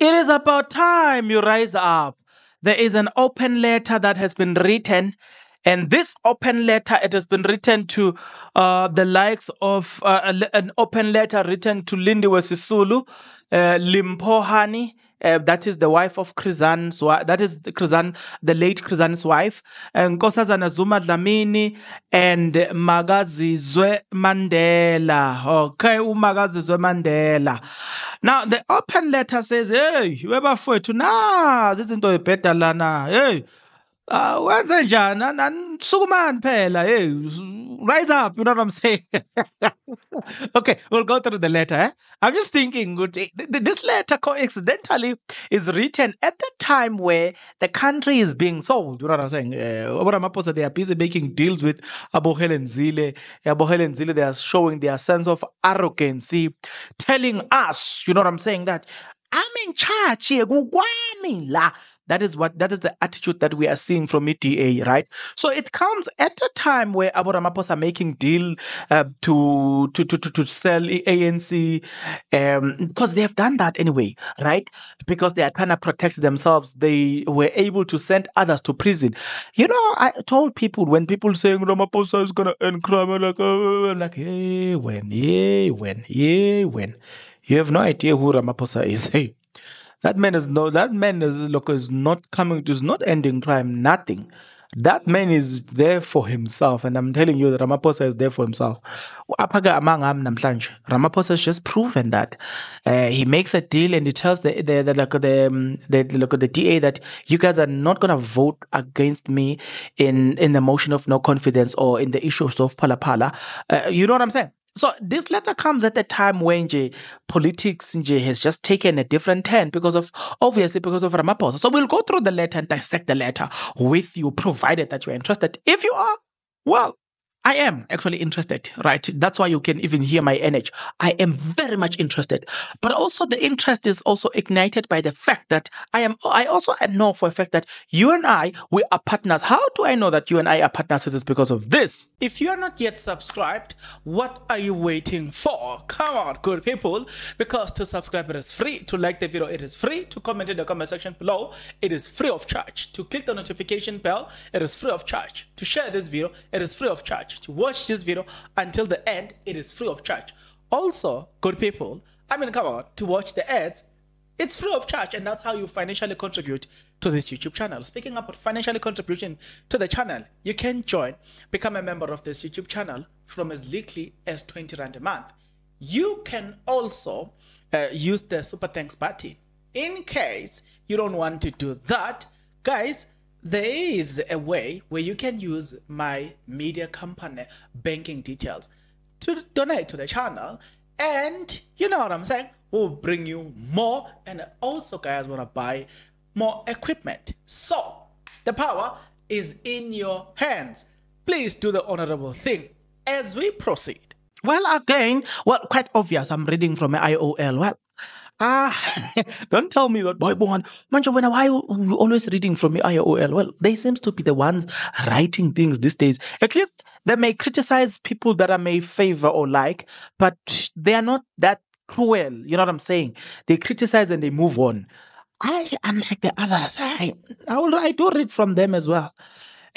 It is about time you rise up. There is an open letter that has been written and this open letter, it has been written to uh, the likes of uh, an open letter written to Lindiwe Sisulu, uh, Limpho Hani, uh, that is the wife of Chris Hani's that is the Chris Hani, the late Chris Hani's wife, and Nkosazana Zuma Dlamini and Makaziwe Mandela. Okay, UMakaziwe Mandela. Now the open letter says, hey, webafowethu nazi izinto ebheda lana. Hey, uh, wenze njani sukumani phela hey rise up you know what i'm saying okay we'll go through the letter eh? i'm just thinking this letter coincidentally is written at the time where the country is being sold. You know what i'm saying? Uh, they are busy making deals with Abo Helen Helen Zille they are showing their sense of arrogancy telling us you know what i'm saying that i'm in charge here. La that is what that is the attitude that we are seeing from EDA, right? So it comes at a time where Abu Ramaphosa making deal uh, to, to to to to sell ANC, um, because they have done that anyway, right? Because they are trying to protect themselves. They were able to send others to prison. You know, I told people when people saying Ramaphosa is gonna end crime, I'm like, oh, like, hey, when, yeah, when, yeah, when. You have no idea who Ramaphosa is. Hey, that man is no. That man is look is not coming. Is not ending crime. Nothing. That man is there for himself, and I'm telling you that Ramaphosa is there for himself. Ramaphosa has just proven that uh, he makes a deal and he tells the the the like the um, the, look the DA that you guys are not gonna vote against me in in the motion of no confidence or in the issues of Phala Phala. Uh, you know what I'm saying? So this letter comes at a time when J, politics J, has just taken a different turn because of obviously because of Ramaphosa. So we'll go through the letter and dissect the letter with you, provided that you're interested. If you are, well, I am actually interested, right? That's why you can even hear my energy. I am very much interested. But also the interest is also ignited by the fact that I am I also know for a fact that you and I we are partners. How do I know that you and I are partners? It is because of this. If you are not yet subscribed, what are you waiting for? Come on, good people. Because to subscribe it is free. To like the video, it is free. To comment in the comment section below, it is free of charge. To click the notification bell, it is free of charge. To share this video, it is free of charge charge. To watch this video until the end, it is free of charge. Also, good people, I mean, come on, to watch the ads, it's free of charge, and that's how you financially contribute to this YouTube channel. Speaking about financially contribution to the channel, you can join, become a member of this YouTube channel from as little as 20 Rand a month. You can also uh, use the super thanks button. In case you don't want to do that, guys, there is a way where you can use my media company banking details to donate to the channel and you know what i'm saying we'll bring you more and also guys want to buy more equipment. So the power is in your hands. Please do the honorable thing as we proceed. Well again well quite obvious. I'm reading from iol well Ah, don't tell me that, boy, one. Manjo, when you always reading from IOL? Well, they seems to be the ones writing things these days. At least they may criticize people that I may favor or like, but they are not that cruel. You know what I'm saying? They criticize and they move on. I, unlike the others, I, I, will, I do read from them as well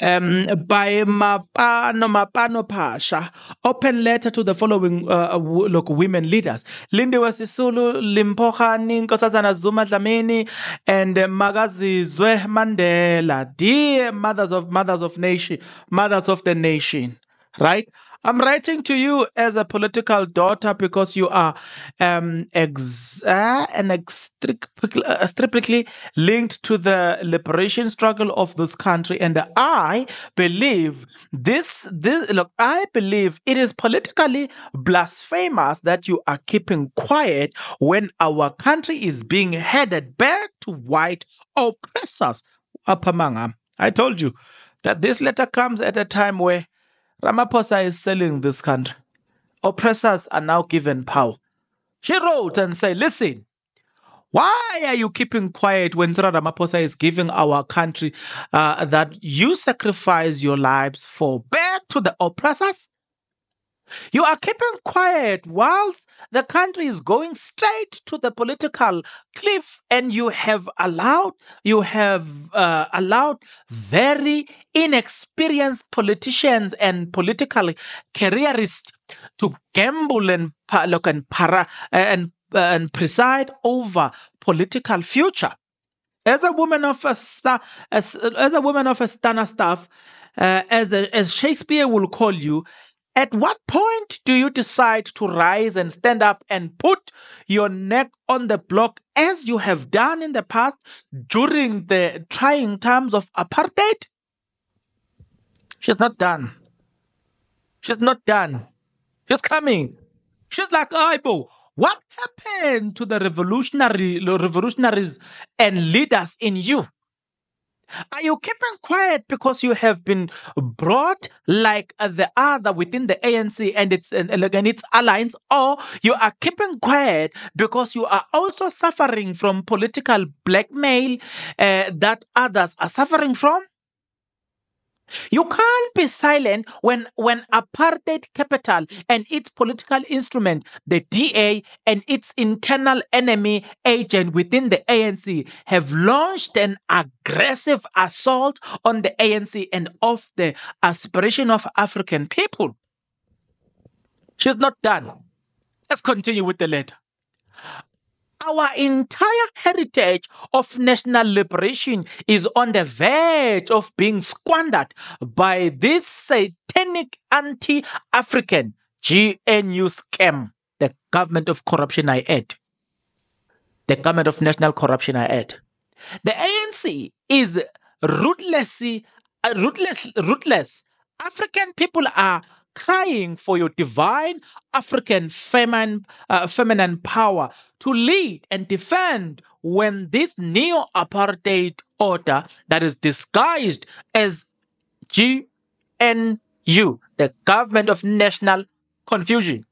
um, by Mapano Mapano Pasha. Open letter to the following uh, look women leaders: Lindiwe Sisulu, Limpho Hani, Nkosazana Zuma Dlamini, and Makaziwe Mandela. Dear mothers of mothers of nation, mothers of the nation, right? I'm writing to you as a political daughter because you are um, ex- uh, inextricably linked to the liberation struggle of this country. And I believe this, this, look, I believe it is politically blasphemous that you are keeping quiet when our country is being headed back to white oppressors. Apamanga, I told you that this letter comes at a time where Ramaphosa is selling this country. Oppressors are now given power. She wrote and said, listen, why are you keeping quiet when Cyril Ramaphosa is giving our country uh, that you sacrifice your lives for back to the oppressors? You are keeping quiet whilst the country is going straight to the political cliff, and you have allowed you have uh, allowed very inexperienced politicians and political careerists to gamble and look and para and and preside over political future. As a woman of a star, as, as a woman of a stunner staff, uh, as a, as Shakespeare will call you, at what point do you decide to rise and stand up and put your neck on the block as you have done in the past during the trying times of apartheid? She's not done. She's not done. She's coming. She's like, Aibo, what happened to the revolutionary revolutionaries and leaders in you? Are you keeping quiet because you have been brought like the other within the ANC and its and, and its alliance, or you are keeping quiet because you are also suffering from political blackmail uh, that others are suffering from? You can't be silent when, when apartheid capital and its political instrument, the DA, and its internal enemy agent within the ANC have launched an aggressive assault on the ANC and of the aspiration of African people. She's not done. Let's continue with the letter our entire heritage of national liberation is on the verge of being squandered by this satanic anti African GNU scam, the government of corruption I add. The government of national corruption I add. The ANC is ruthlessly, uh, ruthless, ruthless. African people are crying for your divine African feminine, uh, feminine power to lead and defend when this neo apartheid order that is disguised as GNU, the government of national confusion.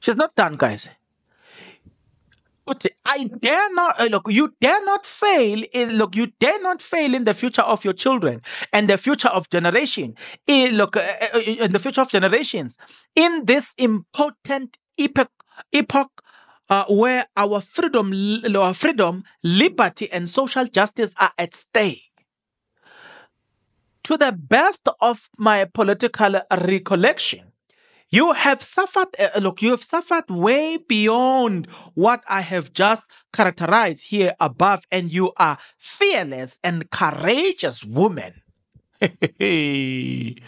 She's not done, guys. But I dare not uh, look. You dare not fail. In, look, you dare not fail in the future of your children and the future of generation. In, look, uh, uh, in the future of generations. In this important epoch, epoch uh, where our freedom, our freedom, liberty, and social justice are at stake. To the best of my political recollection, you have suffered, uh, look, you have suffered way beyond what I have just characterized here above, and you are fearless and courageous woman.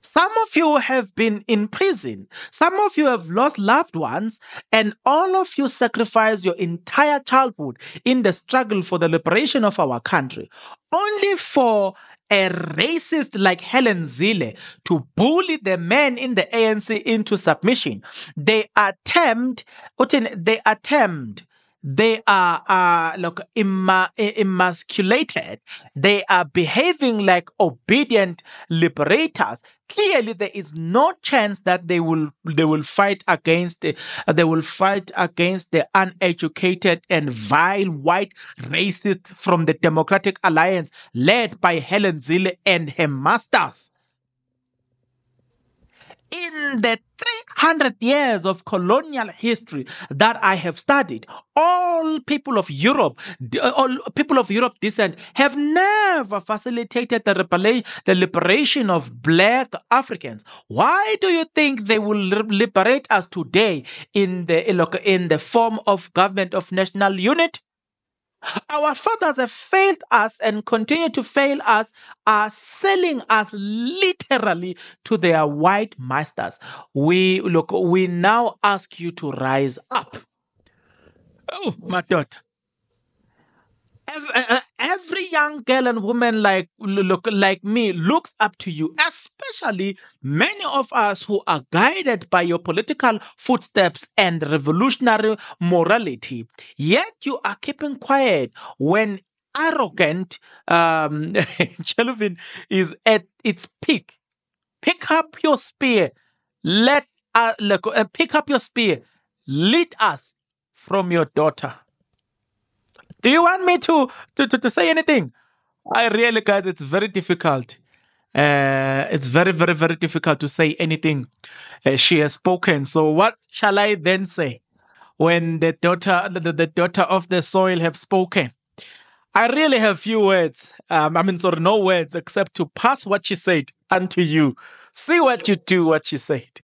Some of you have been in prison. Some of you have lost loved ones, and all of you sacrificed your entire childhood in the struggle for the liberation of our country, only for a racist like Helen Zille to bully the men in the ANC into submission. They attempt, they attempt they are uh, look emasculated they are behaving like obedient liberators clearly there is no chance that they will they will fight against uh, they will fight against the uneducated and vile white racists from the democratic alliance led by helen zille and her masters in the 300 years of colonial history that I have studied, all people of Europe, uh, all people of Europe descent have never facilitated the, the liberation of black Africans. Why do you think they will liberate us today in the, in the form of government of national unit? Our fathers have failed us and continue to fail us, are selling us literally to their white masters. We look, we now ask you to rise up. Oh, my daughter every, uh, uh, every young girl and woman like look like me looks up to you especially many of us who are guided by your political footsteps and revolutionary morality. Yet you are keeping quiet when arrogant um is at its peak. Pick up your spear. Let uh, uh, pick up your spear. Lead us from your daughter do you want me to, to, to, to say anything? I really, guys, it's very difficult. Uh, it's very, very, very difficult to say anything. Uh, she has spoken. So, what shall I then say when the daughter, the, the daughter of the soil, have spoken? I really have few words. Um, I mean, sorry, no words except to pass what she said unto you. See what you do, what she said.